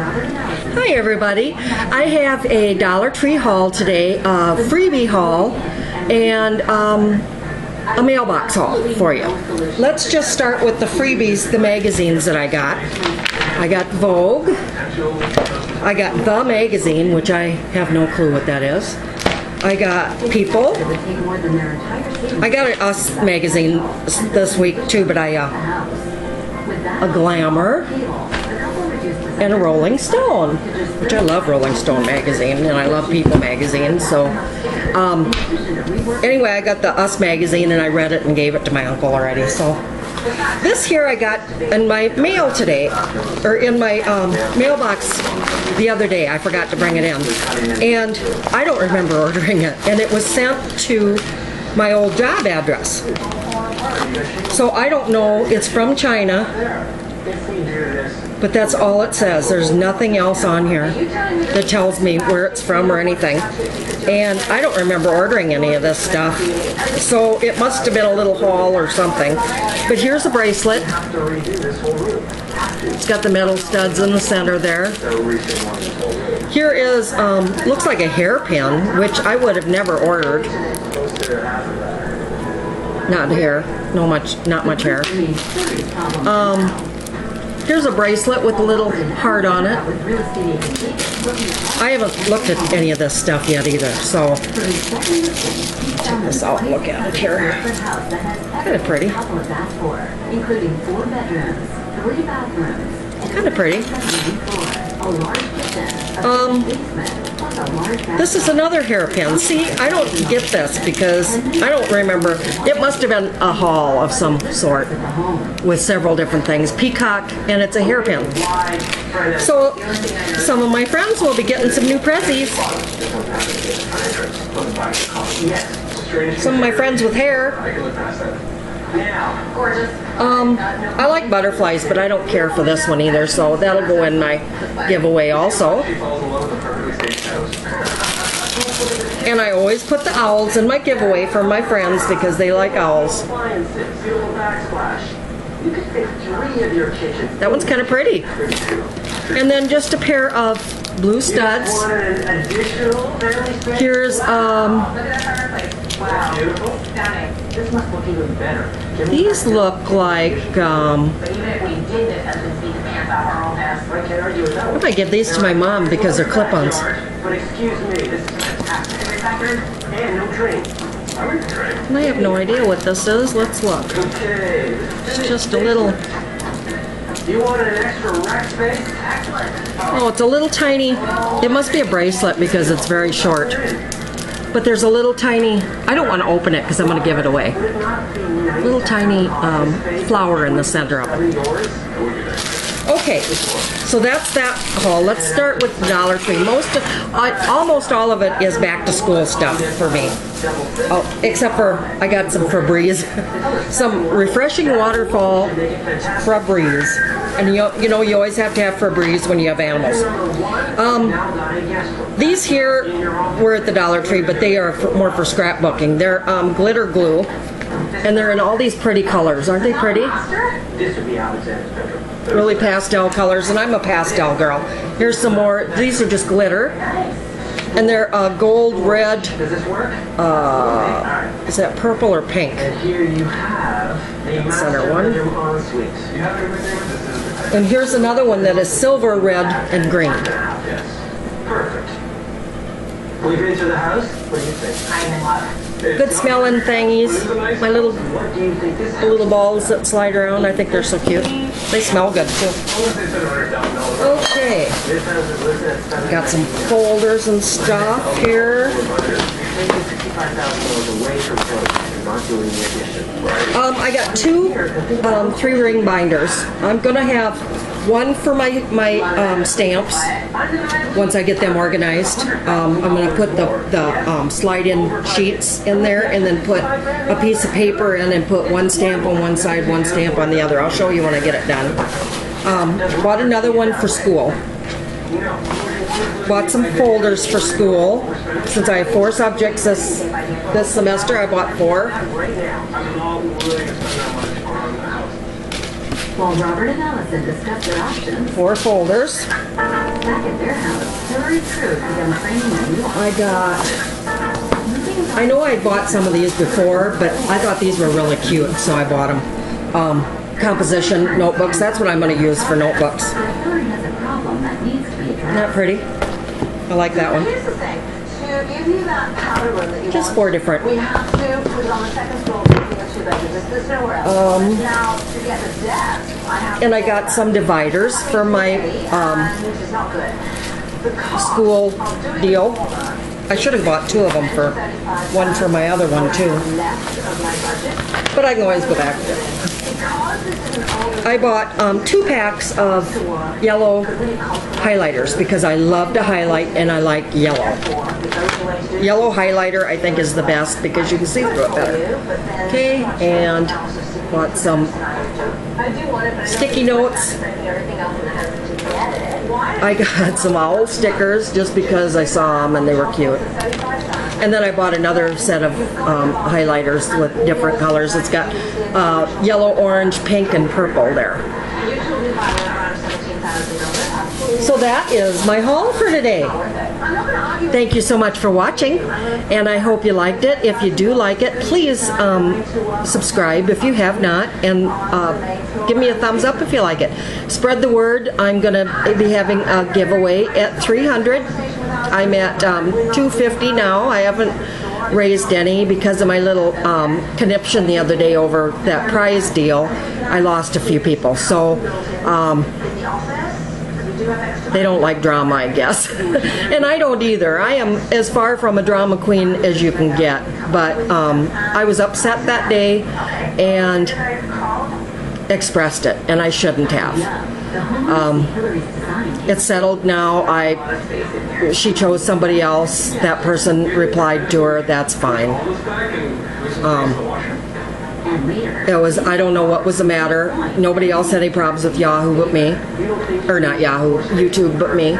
Hi, everybody. I have a Dollar Tree haul today, a freebie haul, and um, a mailbox haul for you. Let's just start with the freebies, the magazines that I got. I got Vogue. I got The Magazine, which I have no clue what that is. I got People. I got an Us magazine this week too, but I, uh, a Glamour and a Rolling Stone, which I love Rolling Stone magazine and I love People magazine. So, um, anyway, I got the Us magazine and I read it and gave it to my uncle already. So, this here I got in my mail today, or in my um, mailbox the other day. I forgot to bring it in, and I don't remember ordering it, and it was sent to my old job address. So I don't know. It's from China. But that's all it says. There's nothing else on here that tells me where it's from or anything. And I don't remember ordering any of this stuff. So it must have been a little haul or something. But here's a bracelet. It's got the metal studs in the center there. Here is, um, looks like a hairpin, which I would have never ordered. Not hair, no much, not much hair. Um, Here's a bracelet with a little heart on it. I haven't looked at any of this stuff yet either, so check this out. Look at it here. Kind of pretty. Kind of pretty. Um, This is another hairpin. See, I don't get this because I don't remember. It must have been a haul of some sort with several different things. Peacock, and it's a hairpin. So, some of my friends will be getting some new prezzies. Some of my friends with hair. Um, I like butterflies, but I don't care for this one either, so that'll go in my giveaway also. And I always put the owls in my giveaway for my friends because they like owls. That one's kind of pretty. And then just a pair of blue studs. Here's um these look like um I can't argue I might give these to my mom because they're clip-ons. But excuse me, this is fantastic. And no train. I wouldn't train. I have no idea what this is. Let's look. Okay. It's just a little You wanted an extra rack space? Oh, it's a little tiny. It must be a bracelet because it's very short. But there's a little tiny. I don't want to open it because I'm going to give it away. Little tiny um, flower in the center of it. Okay, so that's that haul. Let's start with Dollar Tree. Most of, I, almost all of it is back to school stuff for me. Oh, except for I got some Febreze, some refreshing waterfall Febreze, and you you know you always have to have Febreze when you have animals. Um, these here were at the Dollar Tree, but they are for, more for scrapbooking. They're um, glitter glue, and they're in all these pretty colors. Aren't they pretty? This would be Alexander's bedroom. really pastel colors, and I'm a pastel girl. Here's some more. These are just glitter, and they're uh, gold, red. Does this work? Uh, is that purple or pink? And Here you have a Center one. bedroom ensuite. You have everything? And here's another one that is silver, red, and green. Yes. Perfect. We've been to the house. What do you think? I'm in love. Good smelling thingies. My little little balls that slide around. I think they're so cute. They smell good too. Okay, got some folders and stuff here. Um, I got two um, three ring binders. I'm gonna have one for my my um, stamps once I get them organized. Um, I'm gonna put the the um, slide in sheets in there and then put a piece of paper in and put one stamp on one side, one stamp on the other. I'll show you when I get it done. Um, bought another one for school. Bought some folders for school. Since I have four subjects this this semester, I bought four. While Robert and Allison discuss their options, Four folders. back at their house, Hillary Crew began training a new I got, I know I bought some of these before, but I thought these were really cute, so I bought them. Um, composition notebooks, that's what I'm gonna use for notebooks. Hillary has a problem that needs to be Isn't that pretty? I like that one. Here's the thing. To give you that powder room that you Just want, four different. We have to put it on the second floor, making it two bedrooms. There's- There's nowhere else. now, to get the desk, I have Um, And I got some dividers for my um, and which is not good. The cost school deal. I should have bought two of them for, one for my other one too. left of my budget. But I can always go back. Because this is an older I bought um, two packs of yellow highlighters because I love to highlight and I like yellow. Yellow highlighter I think is the best because you can see through it better. Okay, and bought some sticky notes. I got some owl stickers just because I saw them and they were cute. And then I bought another set of um, highlighters with different colors. It's got uh, yellow, orange, pink, and purple there. So that is my haul for today. Thank you so much for watching, and I hope you liked it. If you do like it, please um, subscribe if you have not, and uh, give me a thumbs up if you like it. Spread the word. I'm going to be having a giveaway at 300. I'm at um, 250 now. I haven't raised any because of my little um, conniption the other day over that prize deal. I lost a few people, so. Um, they don't like drama, I guess. and I don't either. I am as far from a drama queen as you can get. But um, I was upset that day and expressed it, and I shouldn't have. Design It's settled now. I she chose somebody else. That person replied to her. That's fine. It was I don't know what was the matter. Nobody else had any problems with Yahoo but me, or not Yahoo, YouTube but me.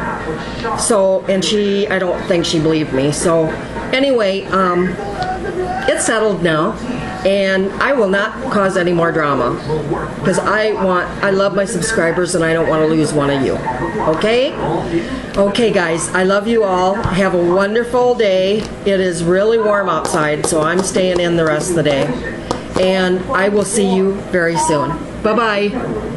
So and she I don't think she believed me. So anyway, um, it's settled now, and I will not cause any more drama because I want I love my subscribers and I don't want to lose one of you. Okay? Okay, guys. I love you all. Have a wonderful day. It is really warm outside, so I'm staying in the rest of the day and I will see you very soon. Bye bye.